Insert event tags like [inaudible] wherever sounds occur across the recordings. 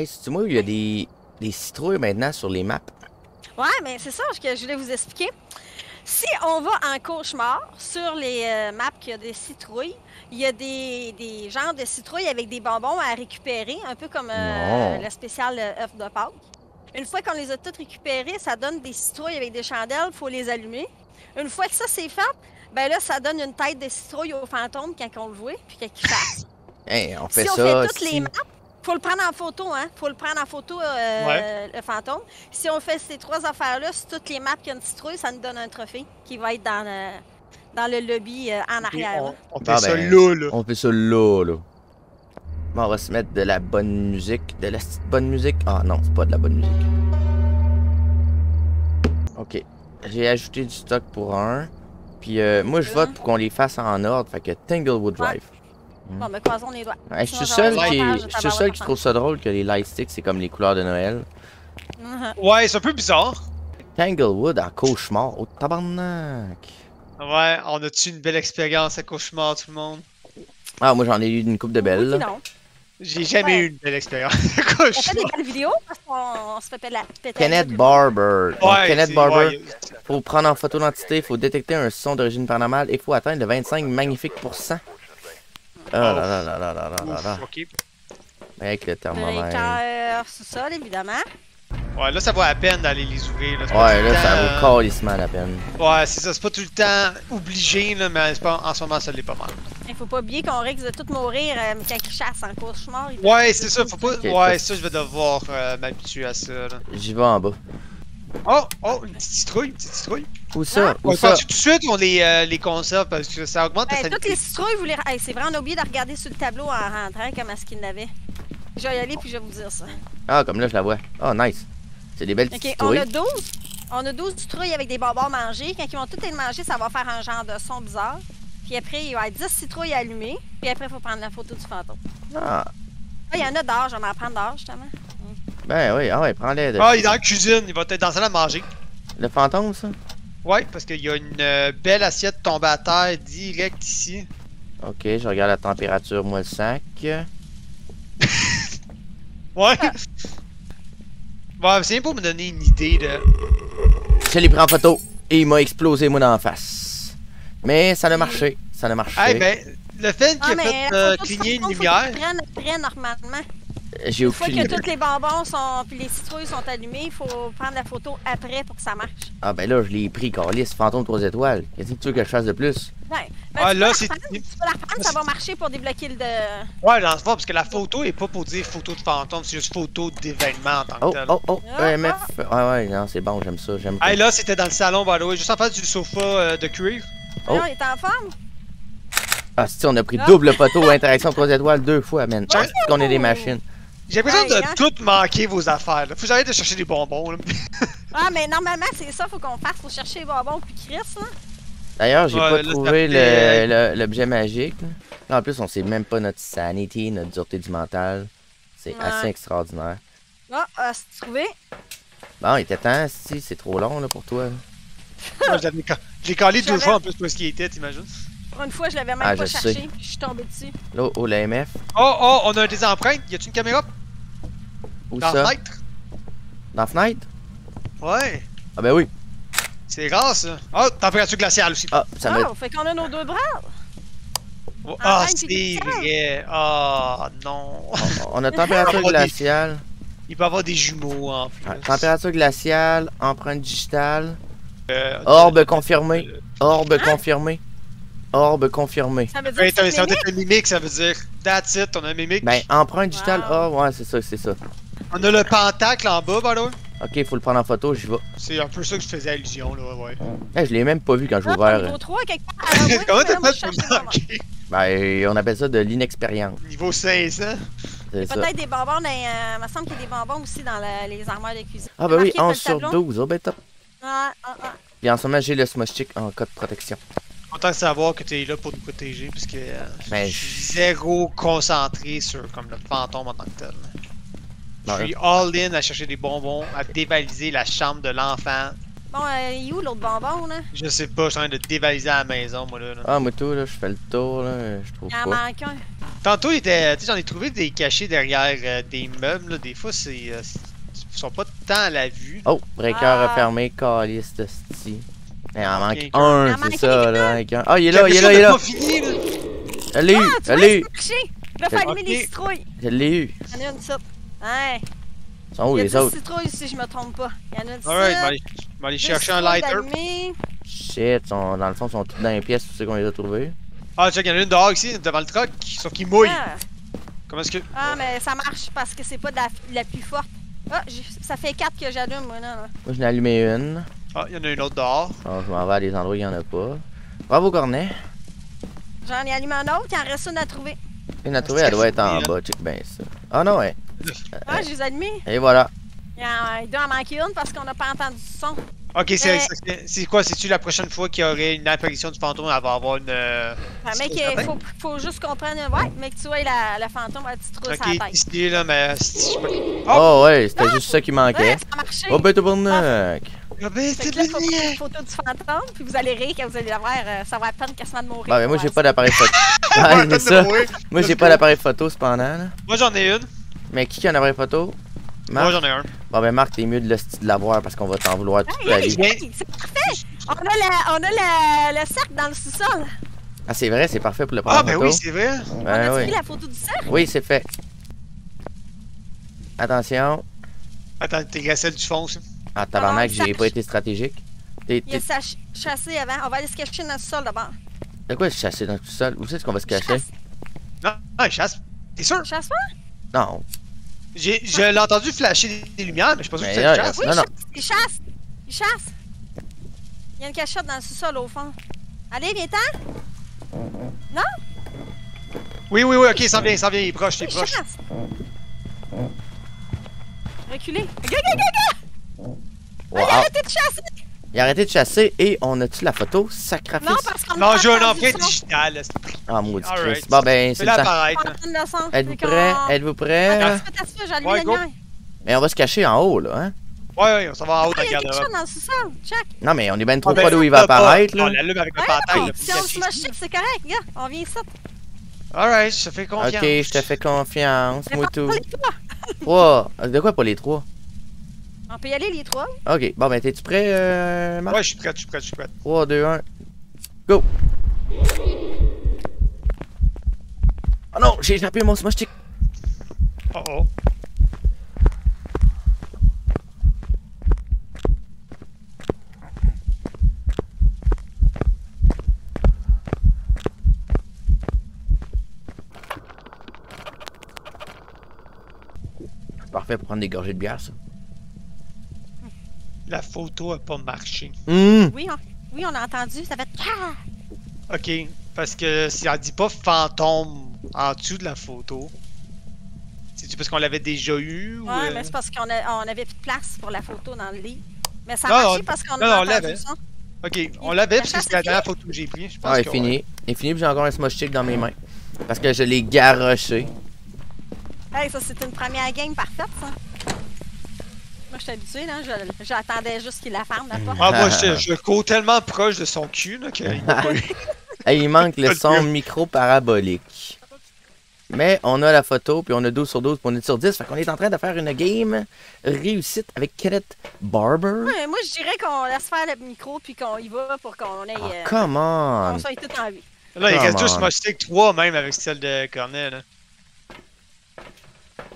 Hey, c'est moi où il y a des, des citrouilles maintenant sur les maps? Ouais, mais c'est ça que je voulais vous expliquer. Si on va en cauchemar sur les euh, maps qu'il y a des citrouilles, il y a des, des genres de citrouilles avec des bonbons à récupérer, un peu comme euh, le spécial euh, œuf de Pâques. Une fois qu'on les a toutes récupérées, ça donne des citrouilles avec des chandelles, il faut les allumer. Une fois que ça c'est fait, ben là, ça donne une tête de citrouille au fantôme quand on le voit, puis quand il fasse. Hey, on fait si on ça. fait toutes si- les maps, faut le prendre en photo, hein? Faut le prendre en photo, euh, le fantôme. Si on fait ces trois affaires-là, sur toutes les maps qui ont une citrouille, ça nous donne un trophée qui va être dans le, dans le lobby euh, en arrière. On, là. on fait Ah, ça ben, là, là. On fait ça là, là. Bon, on va se mettre de la bonne musique. De la petite bonne musique? Ah non, c'est pas de la bonne musique. Ok. J'ai ajouté du stock pour un. Puis euh, moi, je vote pour qu'on les fasse en ordre. Fait que Tanglewood Drive. Bon, mais croisons les doigts. Je suis seul qui, je suis seul qui trouve ça drôle que les light sticks, c'est comme les couleurs de Noël. [laughs] Ouais, c'est un peu bizarre. Tanglewood en cauchemar. Oh, tabarnak. Ouais, on a-tu une belle expérience à cauchemar, tout le monde? Ah, moi, j'en ai eu une coupe de belles. Oui. J'ai jamais Ouais. eu une belle expérience à On fait des cauchemar. belles vidéos parce qu'on on se fait péter la péter Kenneth. Barber. Donc, Ouais, Kenneth Barber. ouais, Faut prendre en photo l'entité, il faut détecter un son d'origine paranormale et il faut atteindre le 25 magnifique pourcent. Ah là là là là là là là là. ouf, ok. Avec le Le thermomètre. cœur, sous-sol, évidemment. Ouais, là, ça vaut la peine d'aller les ouvrir. Là. Ouais, là, ça vaut calissement la peine. Ouais, c'est ça, c'est pas tout le temps obligé, là, mais pas- en ce moment, ça l'est pas mal. Il faut pas oublier qu'on risque de tout mourir euh, quand ils chassent en cauchemar. ils Ouais, c'est ça, faut pas. Ouais, ça- ça, je vais devoir euh, m'habituer à ça, là. J'y vais en bas. Oh, oh, une petite citrouille, une petite citrouille. Où ça? Où Ouais, ça? tout de suite, on les, euh, les conserve parce que ça augmente Ben, toutes les citrouilles, vous les... Hey, c'est vrai, on a oublié de regarder sur le tableau en rentrant comment est-ce qu'il l'avait. Je vais y aller puis je vais vous dire ça. Ah, comme là, je la vois. Oh, nice. C'est des belles Ok, petites on citrouilles. a 12. On a 12 citrouilles avec des bonbons mangés. Quand ils vont toutes être mangées, ça va faire un genre de son bizarre. Puis après, il va y avoir 10 citrouilles allumées. Puis après, il faut prendre la photo du fantôme. Ah, Ah, il y en a dehors, je vais m'en prendre dehors, justement. ben oui, ah ouais, prends-les. de- Ah, il est dans la cuisine, il va être dans la salle à manger. Le fantôme, ça? Ouais, parce qu'il y a une euh, belle assiette tombée à terre direct ici. Ok, je regarde la température, moi, le sac. [laughs] Ouais. [laughs] Ouais, c'est bien pour me donner une idée de. Je l'ai pris en photo et il m'a explosé, moi, dans la face. Mais ça a marché. Ça a marché. Eh ben, le fait Ah, qu'il a mais fait euh, cligner une lumière. prenne après, normalement. J'ai Une fois que tous les bonbons sont, puis les citrouilles sont allumées, il faut prendre la photo après pour que ça marche. Ah ben là, je l'ai pris, Carlis, fantôme 3 étoiles. Qu'est-ce que tu veux que je fasse de plus? Ouais. Ben, Ah, tu là, peux la c'est- reprendre, Tu peux la reprendre, ça va marcher pour débloquer le de. Ouais, dans ce fond, parce que la photo est pas pour dire photo de fantôme, c'est juste photo d'événement en tant que Oh, tel. oh, oh, Ah, EMF. Ouais, ouais, non, c'est bon, j'aime ça, j'aime Hey, là, c'était dans le salon, by the way, juste en face du sofa euh, de cuir. Oh. Non, il est en forme. Ah, si, on a pris Ah. double photo, interaction 3 étoiles deux fois, man. Ouais. Est-ce qu'on est des machines? J'ai l'impression Ouais, de hein. tout manquer vos affaires. Là. Faut que j'arrête de chercher des bonbons. Là. [laughs] Ah, mais normalement, c'est ça, faut qu'on fasse. Faut chercher les bonbons puis Chris, là. D'ailleurs, j'ai Ouais, pas trouvé fait- le- le- l'objet magique. là. En plus, on sait même pas notre sanity, notre dureté du mental. C'est Ouais. assez extraordinaire. Ah, ah, c'est trouvé. Bon, il était temps, si, c'est trop long là, pour toi. Moi, [laughs] je l'ai calé deux fois en plus pour ce qui était, t'imagines? Une fois, je l'avais même Ah, pas je cherché, je suis tombée dessus. Là, oh, la MF. Oh, oh, on a des empreintes. Y a-tu une caméra? Où dans ça? la fenêtre? Dans la fenêtre? Ouais. Ah ben oui. C'est rare ça. Oh, température glaciale aussi? Ah, ça me... Ah, fait qu'on a nos deux bras. Oh, Ah, c'est vrai. Ah, non. On a température [laughs] glaciale. Il peut y avoir des jumeaux en plus. Température glaciale, empreinte digitale. Euh, Orbe confirmé. euh, Orbe Hein? confirmé. Orbe confirmé. Ça veut dire c'est ça mimique. va être un mimique, ça veut dire. That's it, on a un mimique? Ben, empreinte digitale. Wow. Ah, ouais, c'est ça, c'est ça. On a le pentacle en bas, by the way. Ok, faut le prendre en photo, j'y vais. C'est un peu ça que je faisais allusion, là, ouais. Eh, je l'ai même pas vu quand j'ai Ah, ouvert. niveau 3, quelque part. Comment t'as fait pour manquer? Ben, on appelle ça de l'inexpérience. Niveau 16, hein? Peut-être des bonbons, dans, euh, il me semble qu'il y a des bonbons aussi dans la- les armoires de cuisine. Ah, ben oui, Marqué sur le 11 sur tableau. 12. Oh, ben top. Ah, ah, ah. Puis en ce moment, j'ai le smosh stick en cas de protection. Content de savoir que t'es là pour nous protéger, parce que euh, Ben, je suis zéro concentré sur comme le fantôme en tant que tel. Je suis all-in à chercher des bonbons, à dévaliser la chambre de l'enfant Bon, euh, il est où l'autre bonbon, là? Je sais pas, je suis en train de dévaliser à la maison, moi là. là. Ah, moi tout, là, je fais le tour, là, je trouve Il en pas. manque un. Tantôt, il était, tu sais, j'en ai trouvé des cachés derrière euh, des meubles, là. Des fois, c'est. euh, ils sont pas tant à la vue. Oh, breaker Ah. refermé, calice de sti. Il en manque un, c'est ça, un. là. avec un- Ah, il est là, il est là, il est là. pas fini, là. Je l'ai eu, Ah, tu je! Là, faut allumer les citrouilles. je l'ai eu. Il y en a une. Ouais. Ils sont où il y a les 10 autres? citrouilles, si je me trompe pas. Il y en a une Alright, je vais aller, chercher un lighter. Shit, sont, dans le fond, ils sont tous dans les pièces, tu sais qu'on les a trouvés. Ah, check, il y en a une dehors ici, devant le truck, sauf qu'il mouille. Ah. Comment est-ce que. Ah, mais ça marche parce que c'est pas de la, la plus forte. Ah, ça fait 4 que j'allume, moi, là. là. Moi, j'en ai allumé une. Ah, il y en a une autre dehors. Alors, je m'en vais à des endroits où il n'y en a pas. Bravo, Cornet. J'en ai allumé un autre, il en reste une à trouver. Une à trouver, elle doit être en bas, check bien ça. Ah non, ouais. Ah, je les ai. Et voilà. Il, en, il doit en manquer une parce qu'on n'a pas entendu du son. Ok, c'est Mais- quoi C'est-tu la prochaine fois qu'il y aurait une apparition du fantôme Elle va avoir une. euh, Ah, mec, C'est il faut, faut juste comprendre. Ouais, mec, tu vois, la, la fantôme a une petite trousse à la Ok, tête. ici, là, mais. me- Oh, ouais, c'était Ah! juste ça qui Ouais, manquait. ça a marché. Oh, ben, tabarnak. Ah, ben, Fait c'est faut bien. prendre une photo du fantôme, puis vous allez rire quand vous allez la voir. euh, ça va peine quasiment de mourir. Bah, ben, moi, j'ai Ouais, pas d'appareil [laughs] photo. Ouais, Ouais, mais ça. Moi, j'ai pas d'appareil photo, cependant, là. Moi, j'en ai une. Mais qui qui a un appareil photo? Moi, Marc? j'en ai un. Bon, ben, Marc, t'es mieux de le de l'avoir parce qu'on va t'en vouloir toute vie. hey, c'est parfait! On a, la, on a la- le cercle dans le sous-sol. Ah, c'est vrai, c'est parfait pour le prendre Ah, en ben photo. oui, c'est vrai. on Ben a oui. pris la photo du cercle. Oui, c'est fait. Attention. Attends, t'es celle du fond, ça. Ah, tabarnak, Ah, j'ai pas été stratégique. T'es, Il y a t'es- sa ch- chassé avant. On va aller se cacher dans le sous-sol d'abord. De quoi se chasser dans tout seul? Où c'est qu'on va se cacher? Chasse. Non, non, il chasse. T'es sûr? Chasse pas? Non. J'ai je l'ai entendu flasher des, lumières, mais je suis pas sûr Mais que là, ça chasse. Oui, Non, il non. chasse. Il chasse. Il chasse. Il y a une cachette dans le sous-sol au fond. Allez, viens-t'en. Oui, oui, oui, ok, il s'en vient, il s'en vient, il est proche, il est Il proche. chasse. Reculez. Gars, gars, gars, Wow. arrêtez de chasser. Il a arrêté de chasser et on a-tu la photo? Sacrifice. Non, parce qu'on Non, a j'ai un empreinte digitale. Ah, maudit. Christ. Bon, ben, c'est le temps. On. Êtes-vous prêts? Êtes-vous prêts? Mais on va se cacher en haut, là, hein? Ouais, ouais, on s'en va en haut Ah, dans il y le a quelque chose garde-robe. dans le sous-sol. Check. Non, mais on est bien trop ben, pas d'où il va apparaître, On là. l'allume avec le là, si on se moche, c'est correct, gars. On vient ici. Alright, je te fais confiance. Ok, je te fais confiance, moi tout. [laughs] Trois. De quoi pour les trois? On peut y aller, les trois. Ok, bon, ben, t'es-tu prêt, euh, Marc? Ouais, je suis prêt, je suis prêt, je suis prêt. 3, 2, 1. Go! Oh non, j'ai échappé mon smoke stick. Oh oh. C'est parfait pour prendre des gorgées de bière, ça. La photo a pas marché. Hum! Oui, on, oui, on a entendu. Ça fait. Ah! Ok, parce que si elle dit pas fantôme en dessous de la photo, c'est-tu parce qu'on l'avait déjà eu ou. Ouais, euh, mais c'est parce qu'on on avait plus de place pour la photo dans le lit. Mais ça a marché parce qu'on a entendu son. Ok, on l'avait La parce que c'était la dernière photo que j'ai prise. Je pense Ah, il est fini. Il est fini, puis j'ai encore un smoke stick dans mes mains. Parce que je l'ai garoché. Hey, ça, c'est une première game parfaite, ça. Moi, je suis habitué, là. J'attendais juste qu'il la ferme, la porte. Ah, moi, [laughs] je, je cours tellement proche de son cul, là, qu'il m'a pas [laughs] eu. Et il manque le son micro parabolique. Mais on a la photo, puis on a 12 sur 12, puis on est sur 10. Fait qu'on est en train de faire une game réussite avec Kenneth Barber. Ouais, moi, je dirais qu'on laisse faire le micro puis qu'on y va pour qu'on ait. Ah, euh, come on! qu'on soit tout en vie. Là, il reste juste Stick 3 même avec celle de Cornet, là.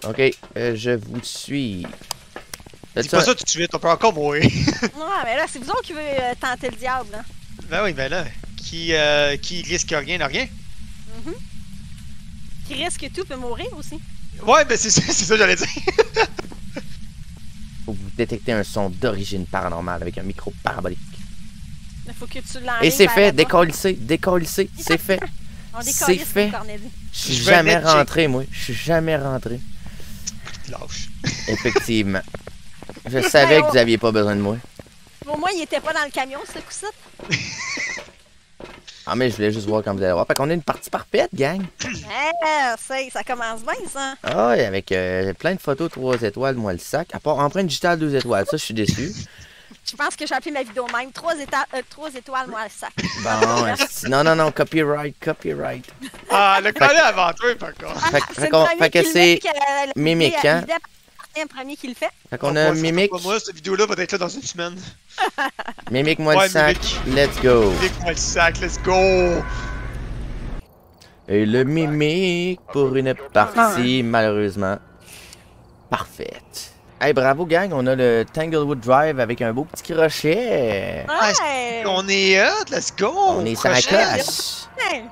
Ok, euh, je vous suis. Dis Faites pas ça- tout de suite, on peut encore mourir. [laughs] Ouais, mais là, c'est vous autres qui veut euh, tenter le diable, là. ben oui, ben là, qui, euh, qui risque rien n'a rien. Qui risque tout peut mourir aussi. Ouais, ben c'est ça, [laughs] c'est ça que j'allais dire. Faut que vous détectez un son d'origine paranormale avec un micro parabolique. Il faut que tu. Et c'est fait, décollissez, décollissez, c'est fait. [laughs] On c'est fait. Je suis jamais rentré, moi. Je suis jamais rentré. Lâche. [laughs] Effectivement. Je savais que vous aviez pas besoin de moi. Au moins, il était pas dans le camion, ce coup-ci. Ah, mais je voulais juste voir quand vous allez voir. Fait qu'on a une partie parfaite, gang. C'est- ça commence bien, ça. Ah, avec euh, plein de photos 3 étoiles, moi le sac. À part empreinte digitale 2 étoiles, ça, je suis déçu. [laughs] Je pense que j'ai appelé ma vidéo même. Trois, éta- euh, trois étoiles, moi, ça. Bon, esti. non, non, non, copyright, copyright. Ah, le collé avant toi, par contre. Fait, que- C'est fait le fait que le c'est met, que la- Mimic, l'idée- hein? Au premier qui le fait. Fait qu'on a Mimic, moi, cette vidéo-là va être là dans une semaine. [laughs] Mimic-moi Ouais, le sac, Mimic. let's go. Clique-moi le sac, let's go! Et le Mimic pour une partie, malheureusement, parfaite. Hey, bravo gang, on a le Tanglewood Drive avec un beau petit crochet. Ah, Ouais! On est hot, let's go! On est sur la Prochaine. coche. Ouais.